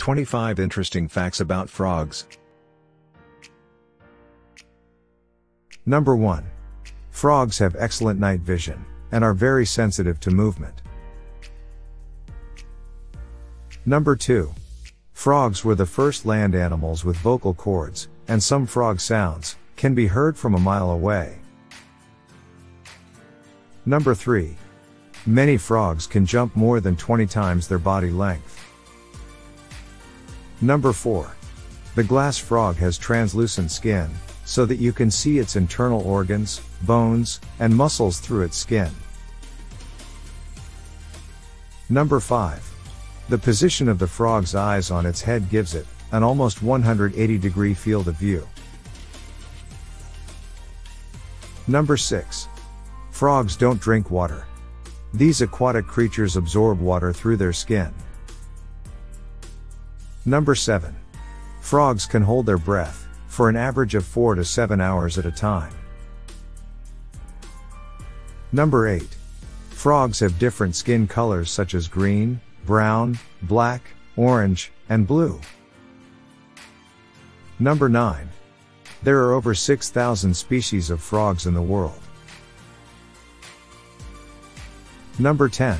25 Interesting Facts About Frogs Number 1. Frogs have excellent night vision, and are very sensitive to movement. Number 2. Frogs were the first land animals with vocal cords, and some frog sounds can be heard from a mile away. Number 3. Many frogs can jump more than 20 times their body length. Number 4. The glass frog has translucent skin, so that you can see its internal organs, bones, and muscles through its skin. Number 5. The position of the frog's eyes on its head gives it an almost 180 degree field of view. Number 6. Frogs don't drink water. These aquatic creatures absorb water through their skin. Number 7. Frogs can hold their breath for an average of 4 to 7 hours at a time. Number 8. Frogs have different skin colors such as green, brown, black, orange, and blue. Number 9. There are over 6,000 species of frogs in the world. Number 10.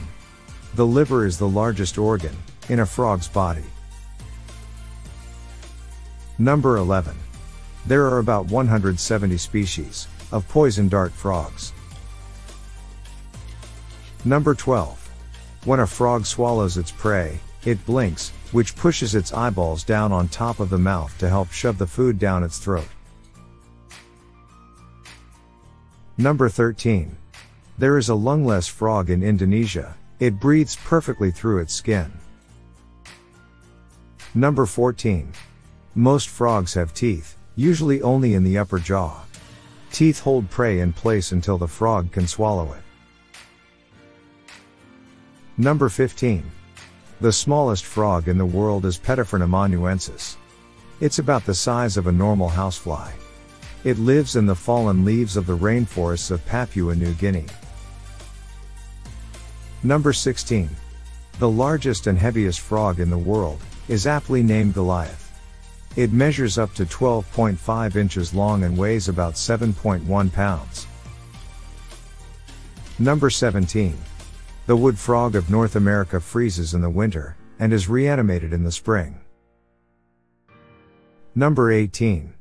The liver is the largest organ in a frog's body. Number 11. There are about 170 species of poison dart frogs. Number 12. When a frog swallows its prey, it blinks, which pushes its eyeballs down on top of the mouth to help shove the food down its throat. Number 13. There is a lungless frog in Indonesia. It breathes perfectly through its skin. Number 14. Most frogs have teeth, usually only in the upper jaw. Teeth hold prey in place until the frog can swallow it. Number 15. The smallest frog in the world is Paedophryne amauensis. It's about the size of a normal housefly. It lives in the fallen leaves of the rainforests of Papua New Guinea. Number 16. The largest and heaviest frog in the world is aptly named Goliath. It measures up to 12.5 inches long and weighs about 7.1 pounds. Number 17. The wood frog of North America freezes in the winter, and is reanimated in the spring. Number 18.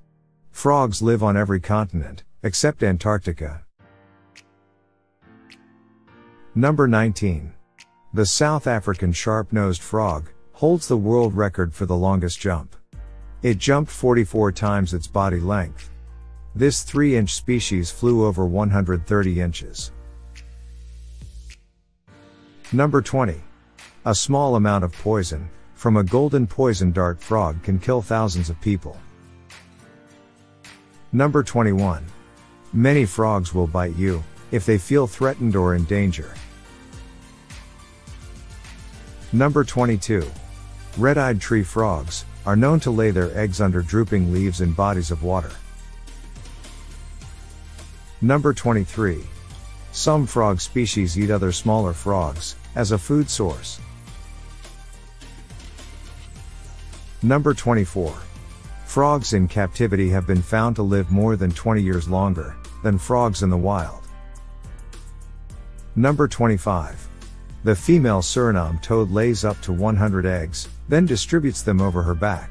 Frogs live on every continent, except Antarctica. Number 19. The South African sharp-nosed frog holds the world record for the longest jump. It jumped 44 times its body length. This 3-inch species flew over 130 inches. Number 20. A small amount of poison from a golden poison dart frog can kill thousands of people. Number 21. Many frogs will bite you if they feel threatened or in danger. Number 22. Red-eyed tree frogs are known to lay their eggs under drooping leaves in bodies of water. Number 23. Some frog species eat other smaller frogs, as a food source. Number 24. Frogs in captivity have been found to live more than 20 years longer than frogs in the wild. Number 25. The female Suriname toad lays up to 100 eggs, then distributes them over her back.